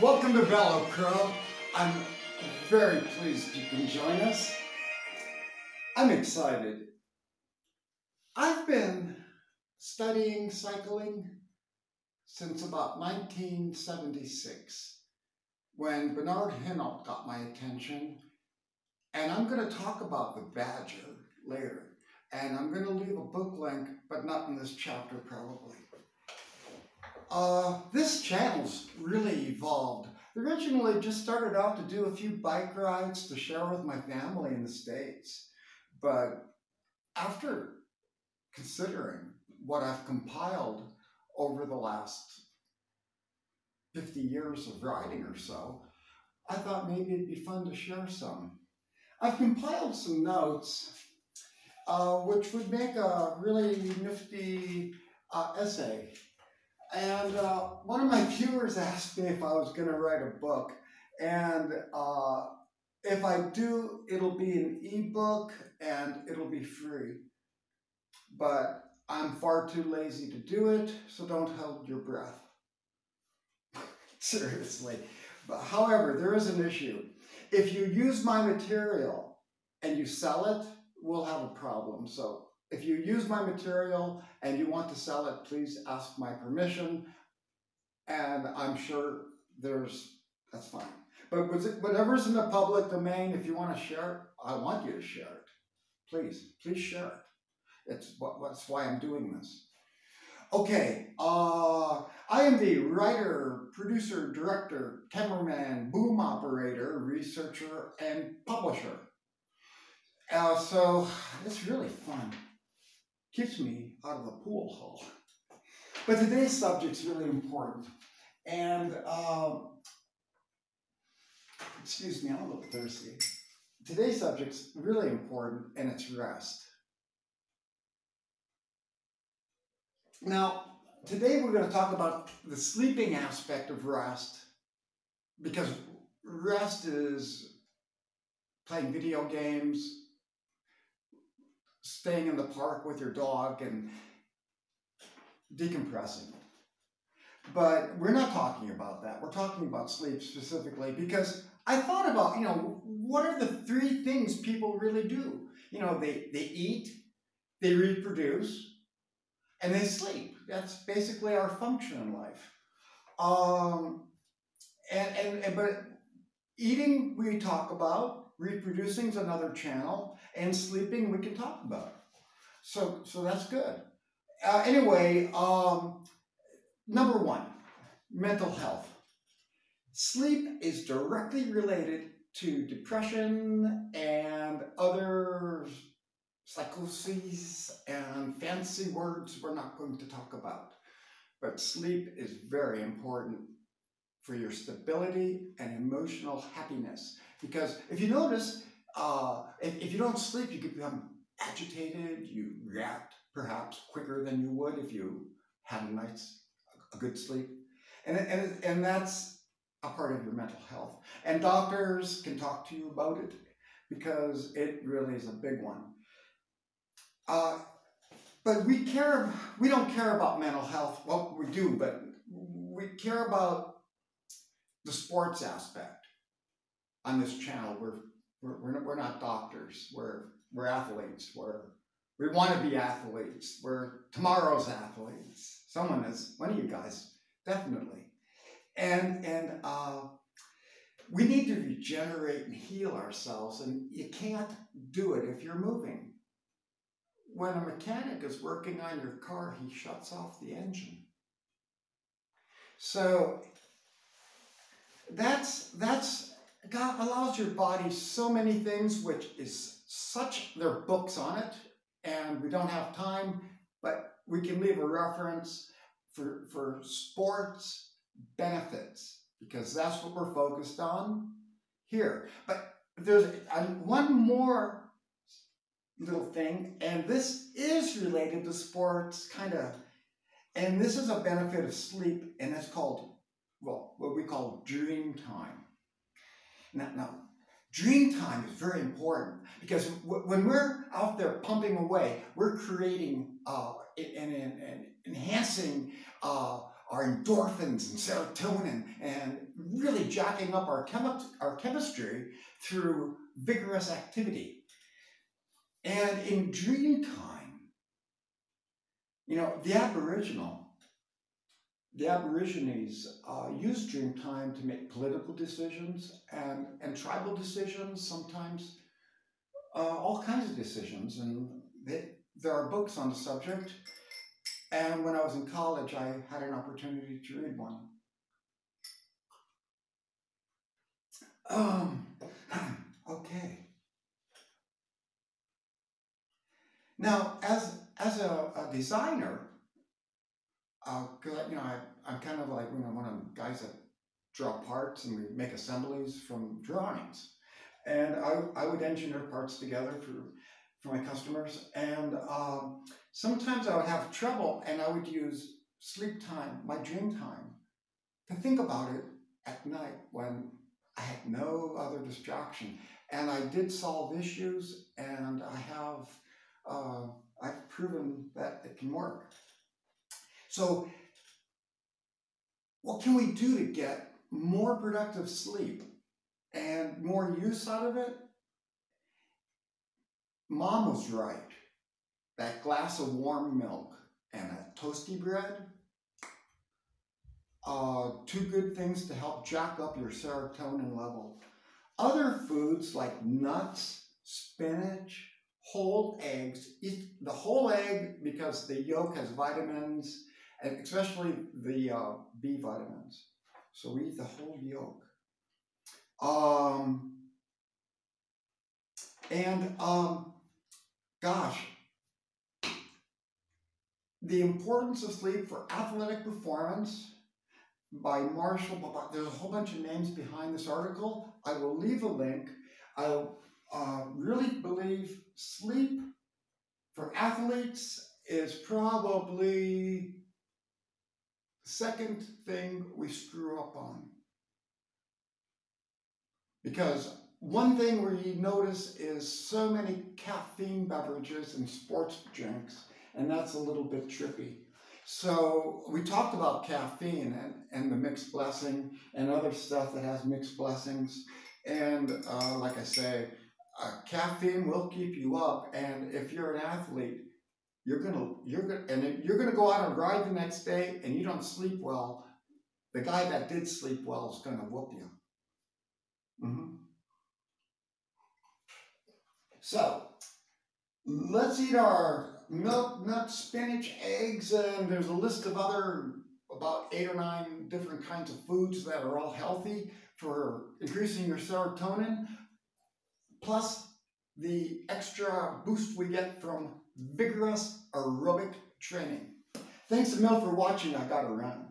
Welcome to Velo Pro. I'm very pleased you can join us. I'm excited. I've been studying cycling since about 1976 when Bernard Hinault got my attention. And I'm going to talk about the Badger later. And I'm going to leave a book link, but not in this chapter probably. Uh, this channel's really evolved. Originally, just started out to do a few bike rides to share with my family in the States. But after considering what I've compiled over the last 50 years of riding or so, I thought maybe it'd be fun to share some. I've compiled some notes uh, which would make a really nifty uh, essay and uh, one of my viewers asked me if I was going to write a book. And uh, if I do, it'll be an ebook and it'll be free. But I'm far too lazy to do it, so don't hold your breath. Seriously. But however, there is an issue. If you use my material and you sell it, we'll have a problem. So if you use my material and you want to sell it, please ask my permission. And I'm sure there's, that's fine. But whatever's in the public domain, if you want to share it, I want you to share it. Please, please share it. It's what, that's why I'm doing this. Okay, uh, I am the writer, producer, director, cameraman, boom operator, researcher, and publisher. Uh, so it's really fun keeps me out of the pool hall. But today's subject's really important. And, um, excuse me, I'm a little thirsty. Today's subject's really important, and it's rest. Now, today we're going to talk about the sleeping aspect of rest because rest is playing video games, staying in the park with your dog and decompressing. But we're not talking about that. We're talking about sleep specifically because I thought about, you know, what are the three things people really do? You know, they, they eat, they reproduce, and they sleep. That's basically our function in life. Um, and, and, and but eating we talk about, reproducing is another channel, and sleeping we can talk about. So, so that's good. Uh, anyway, um, number one, mental health. Sleep is directly related to depression and other psychoses and fancy words we're not going to talk about. But sleep is very important for your stability and emotional happiness. Because if you notice, uh, if, if you don't sleep, you become agitated, you react perhaps quicker than you would if you had a nice, a good sleep. And, and, and that's a part of your mental health. And doctors can talk to you about it because it really is a big one. Uh, but we care, we don't care about mental health. Well, we do, but we care about the sports aspect on this channel. We're we're, we're, not, we're not doctors. We're, we're athletes. We're, we want to be athletes. We're tomorrow's athletes. Someone is, one of you guys, definitely. And, and uh, we need to regenerate and heal ourselves, and you can't do it if you're moving. When a mechanic is working on your car, he shuts off the engine. So that's that's God allows your body so many things, which is such, there are books on it, and we don't have time, but we can leave a reference for, for sports benefits, because that's what we're focused on here. But there's one more little thing, and this is related to sports, kind of, and this is a benefit of sleep, and it's called, well, what we call dream time. Now, now dream time is very important because when we're out there pumping away, we're creating uh, and, and, and enhancing uh, our endorphins and serotonin and really jacking up our, chemi- our chemistry through vigorous activity. And in dream time, you know, the Aboriginal, the Aborigines uh, use dream time to make political decisions and, and tribal decisions, sometimes uh, all kinds of decisions. And they, there are books on the subject. And when I was in college, I had an opportunity to read one. Um, okay. Now, as as a, a designer, because uh, you know I, I'm kind of like you know one of the guys that draw parts and we make assemblies from drawings, and I, I would engineer parts together for for my customers, and um, sometimes I would have trouble, and I would use sleep time, my dream time, to think about it at night when I had no other distraction, and I did solve issues, and I have uh, I've proven that it can work. So, what can we do to get more productive sleep and more use out of it? Mom was right. That glass of warm milk and a toasty bread, uh, two good things to help jack up your serotonin level. Other foods like nuts, spinach, whole eggs. Eat the whole egg because the yolk has vitamins, and especially the uh, B vitamins. So we eat the whole yolk. Um, and um, gosh, the importance of sleep for athletic performance by Marshall. There's a whole bunch of names behind this article. I will leave a link. I uh, really believe sleep for athletes is probably second thing we screw up on. Because one thing where you notice is so many caffeine beverages and sports drinks, and that's a little bit trippy. So we talked about caffeine and, and the mixed blessing and other stuff that has mixed blessings. And uh, like I say, uh, caffeine will keep you up, and if you're an athlete, you're gonna you're gonna and you're gonna go out and ride the next day, and you don't sleep well. The guy that did sleep well is gonna whoop you. Mm-hmm. So let's eat our milk, nuts, spinach, eggs, and there's a list of other about eight or nine different kinds of foods that are all healthy for increasing your serotonin plus the extra boost we get from vigorous aerobic training. Thanks a mil for watching. I gotta run.